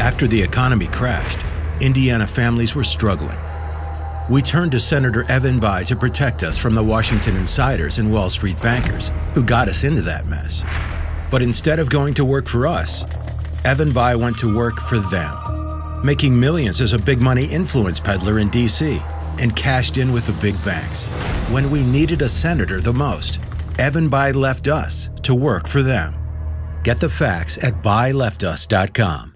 After the economy crashed, Indiana families were struggling. We turned to Senator Evan Bayh to protect us from the Washington insiders and Wall Street bankers who got us into that mess. But instead of going to work for us, Evan Bayh went to work for them, making millions as a big money influence peddler in D.C. and cashed in with the big banks. When we needed a senator the most, Evan Bayh left us to work for them. Get the facts at bayhleftus.com.